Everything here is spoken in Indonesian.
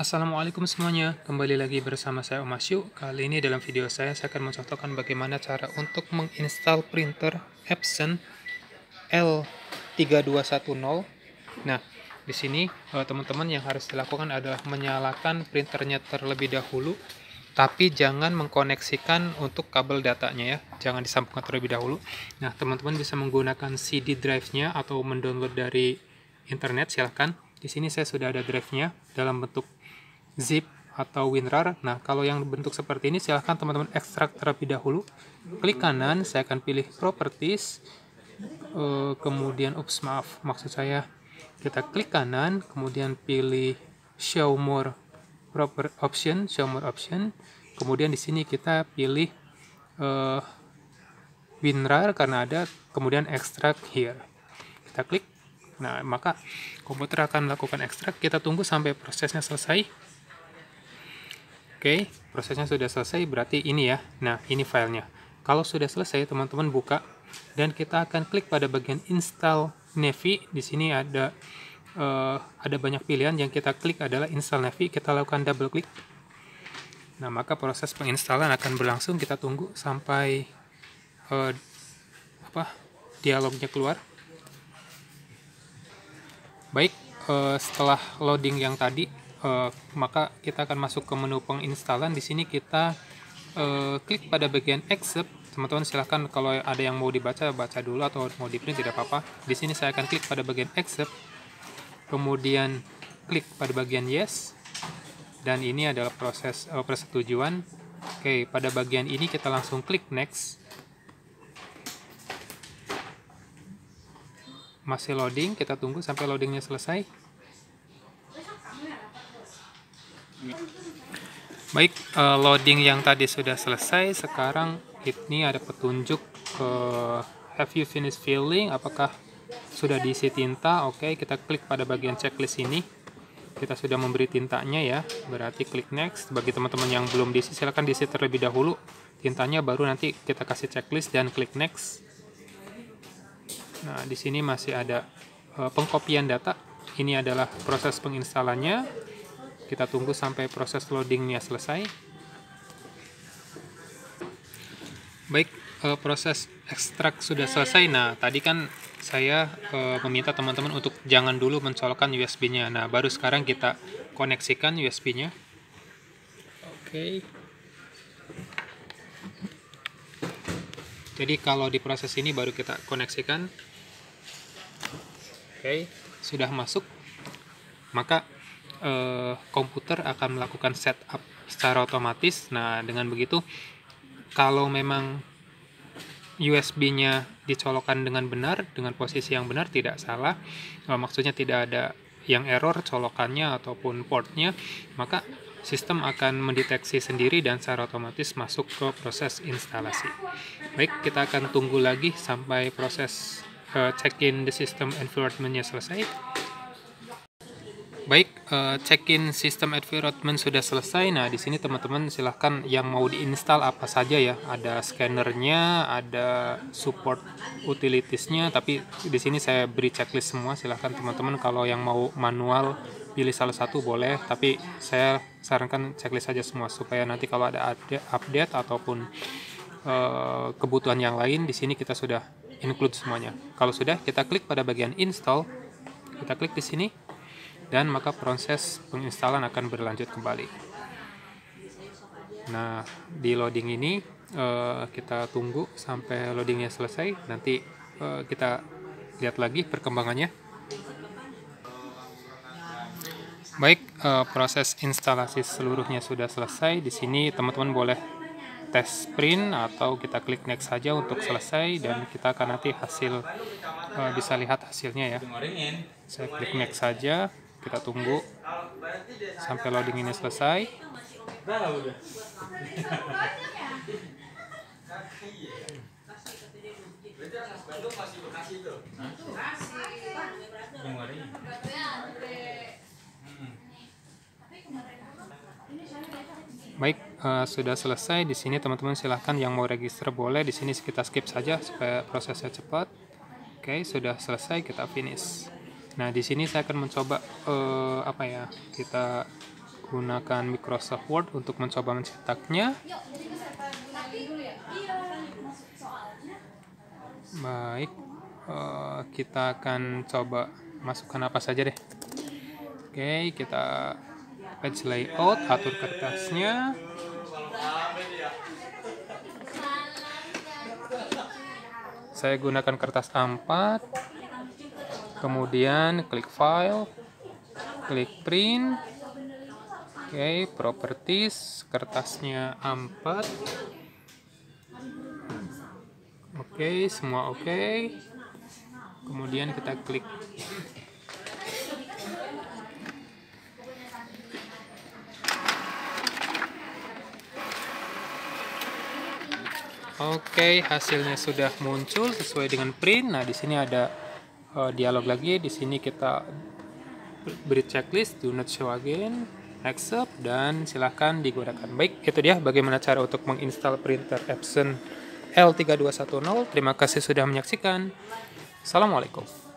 Assalamualaikum semuanya, kembali lagi bersama saya Om Asyu. Kali ini dalam video saya, saya akan mencontohkan bagaimana cara untuk menginstal printer Epson L3210. Nah, di sini eh, teman-teman yang harus dilakukan adalah menyalakan printernya terlebih dahulu, tapi jangan mengkoneksikan untuk kabel datanya ya, jangan disambungkan terlebih dahulu. Nah, teman-teman bisa menggunakan CD drive-nya atau mendownload dari internet, silahkan. Di sini saya sudah ada drive-nya dalam bentuk zip atau WinRAR. Nah, kalau yang bentuk seperti ini silahkan teman-teman ekstrak terlebih dahulu. Klik kanan, saya akan pilih Properties. Uh, kemudian, ups maaf, maksud saya kita klik kanan, kemudian pilih Show More Proper Option, Show More Option. Kemudian di sini kita pilih uh, WinRAR karena ada, kemudian Extract Here. Kita klik. Nah, maka komputer akan melakukan ekstrak. Kita tunggu sampai prosesnya selesai. Oke, prosesnya sudah selesai, berarti ini ya. Nah, ini filenya. Kalau sudah selesai, teman-teman buka dan kita akan klik pada bagian install Navi. Di sini ada uh, ada banyak pilihan yang kita klik adalah install Navi. Kita lakukan double klik. Nah, maka proses penginstalan akan berlangsung. Kita tunggu sampai uh, apa dialognya keluar. Baik, uh, setelah loading yang tadi uh, maka kita akan masuk ke menu penginstalan. Di sini kita uh, klik pada bagian accept. Teman-teman silahkan kalau ada yang mau dibaca baca dulu atau mau di print tidak apa-apa. Di sini saya akan klik pada bagian accept. Kemudian klik pada bagian yes. Dan ini adalah proses uh, persetujuan. Oke, pada bagian ini kita langsung klik next. Masih loading, kita tunggu sampai loadingnya selesai. Baik, uh, loading yang tadi sudah selesai. Sekarang ini ada petunjuk ke Have you finished filling? Apakah sudah diisi tinta? Oke, kita klik pada bagian checklist ini. Kita sudah memberi tintanya ya. Berarti klik next. Bagi teman-teman yang belum diisi, silahkan diisi terlebih dahulu tintanya. Baru nanti kita kasih checklist dan klik next. Nah, di sini masih ada uh, pengkopian data. Ini adalah proses penginstalannya kita tunggu sampai proses loadingnya selesai. Baik uh, proses ekstrak sudah selesai. Nah tadi kan saya uh, meminta teman-teman untuk jangan dulu mencolokkan USB nya nah baru sekarang kita koneksikan USB nya oke. Jadi kalau di proses ini baru kita koneksikan. Oke sudah masuk. Maka eh, komputer akan melakukan setup secara otomatis. Nah, dengan begitu kalau memang USB-nya dicolokkan dengan benar, dengan posisi yang benar, tidak salah, eh, maksudnya tidak ada yang error colokannya ataupun portnya, maka sistem akan mendeteksi sendiri dan secara otomatis masuk ke proses instalasi. Baik, kita akan tunggu lagi sampai proses uh, check-in the system environment-nya selesai. Baik, uh, check-in sistem environment sudah selesai. Nah, di sini teman-teman silahkan yang mau diinstal apa saja ya. Ada scannernya, ada support utilitiesnya. Tapi di sini saya beri checklist semua. Silahkan teman-teman kalau yang mau manual pilih salah satu boleh. Tapi saya sarankan checklist saja semua supaya nanti kalau ada update ataupun uh, kebutuhan yang lain di sini kita sudah include semuanya. Kalau sudah, kita klik pada bagian install. Kita klik di sini dan maka proses penginstalan akan berlanjut kembali. Nah, di loading ini uh, kita tunggu sampai loadingnya selesai. Nanti uh, kita lihat lagi perkembangannya. Baik, uh, proses instalasi seluruhnya sudah selesai. Di sini teman-teman boleh tes print atau kita klik next saja untuk selesai dan kita akan nanti hasil bisa lihat hasilnya ya. Saya klik next saja kita tunggu sampai loading ini selesai Baik, uh, sudah selesai. Di sini teman-teman silahkan yang mau register boleh. Di sini kita skip saja supaya prosesnya cepat. Oke, sudah selesai. Kita finish. Nah, di sini saya akan mencoba uh, apa ya? Kita gunakan Microsoft Word untuk mencoba mencetaknya. Baik, uh, kita akan coba masukkan apa saja deh. Oke, kita page layout, atur kertasnya. Saya gunakan kertas A4. Kemudian klik file, klik print. Oke, properties, kertasnya A4. Oke, semua oke. Kemudian kita klik Oke, hasilnya sudah muncul sesuai dengan print. Nah, di sini ada uh, dialog lagi. Di sini kita beri checklist, do not show again, accept, dan silahkan digunakan. Baik, itu dia bagaimana cara untuk menginstal printer Epson L3210. Terima kasih sudah menyaksikan. Assalamualaikum.